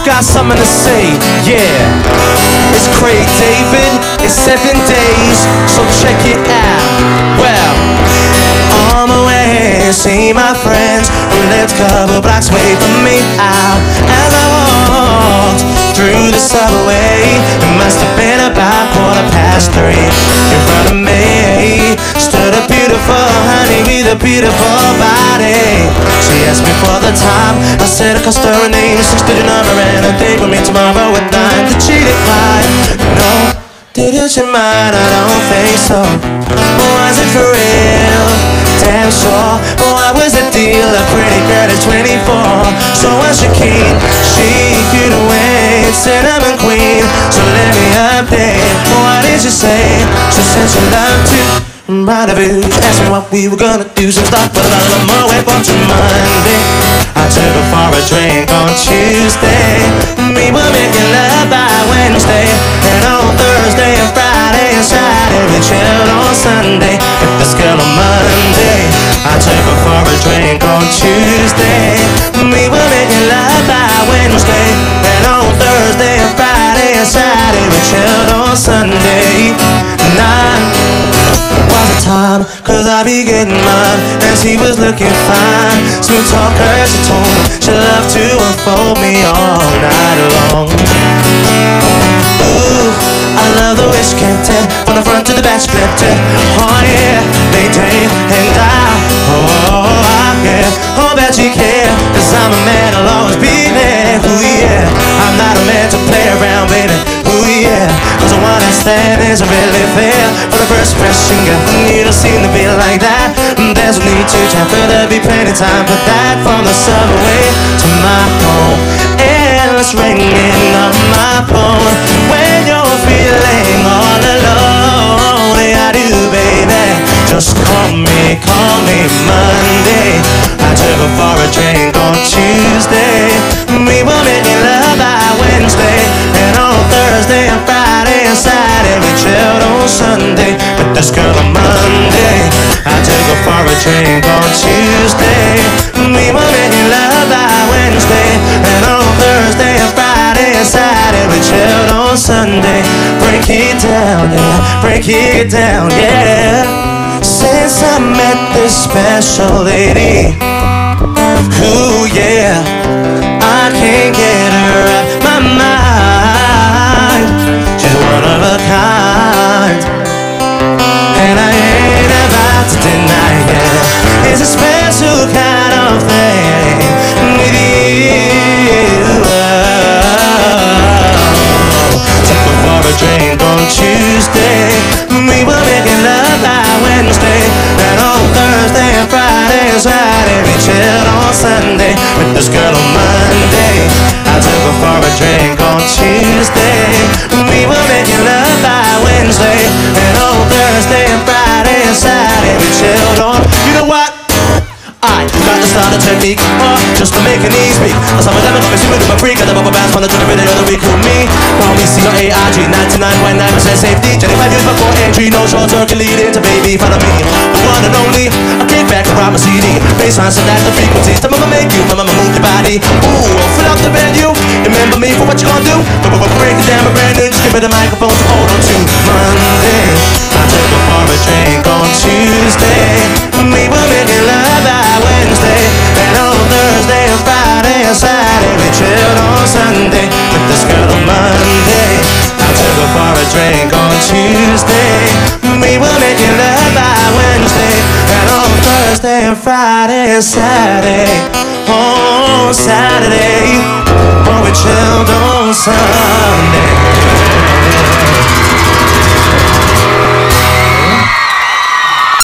Got something to say, yeah. It's Craig David, it's seven days, so check it out. Well, on my way to see my friends who lived couple blocks away from me out. As I walked through the subway, it must have been about a beautiful body. She asked me for the time. I said I cost her a name, six digit number, and a date with me tomorrow at nine. Did she decline? No. Didn't you mind? I don't think so. Was it for real? Damn sure. But What was the deal? A pretty girl at 24. So was she keen? She could wait. Cinnamon queen. So let me update. What did you say? She said she loved to. Rendezvous, asked me what we were gonna do. Some stuff, but I'm away for till Monday I took her for a drink on Tuesday. We were making love by Wednesday. And on Thursday and Friday and Saturday We chilled on Sunday. With this girl on Monday I took her for a drink on Tuesday Cause I be getting mine And she was looking fine. Smooth talker she told me She loved to unfold me all night long. Ooh, I love the way she kept it From the front to the back she it. Oh yeah, they day and I Oh, I yeah, oh bet you care. Cause I'm a man, I'll always be there. Ooh yeah, I'm not a man to play around baby. Ooh yeah, cause the one I stand is really fair. For the first impression, girl, you don't seem to be like that. Mm, there's no need to try for there be plenty time for that. From the subway to my home Endless ringing on my phone. When you're feeling all alone Yeah, I do, baby. Just call me, call me Monday. I took her for a drink on Tuesday. We were making love by Wednesday Sunday but this girl on Monday I took her for a drink on Tuesday. Me, were making love by Wednesday And on Thursday and Friday and Saturday We chilled on Sunday. Break it down, yeah Break it down, yeah. Since I met this special lady Saturday We chilled on Sunday. With this girl on Monday I took her for a drink on Tuesday. We were making love by Wednesday And on Thursday and Friday and Saturday. We chilled on. You know what? I got to start a technique uh, Just to make it easy. I saw my devil, I'm a super duper freak. I never bounce from the to the video of the week with me. Call me C-R-A-I-G 99.9% safety. 25 years before entry No short circuit leading to baby Follow me. The one and only Baseline so that the frequencies. The mama make you, mama move your body. Ooh, I'll fill up the venue Remember me for what you gonna do. Break it down a brand new Just give me the microphone. To hold on to Monday. I took her for a drink on Tuesday. We were making love by Wednesday. And on Thursday and Friday and Saturday We chilled on Sunday With this girl on Monday. I took her for a drink on Tuesday Thursday and Friday and Saturday. Oh, Saturday Oh, chilled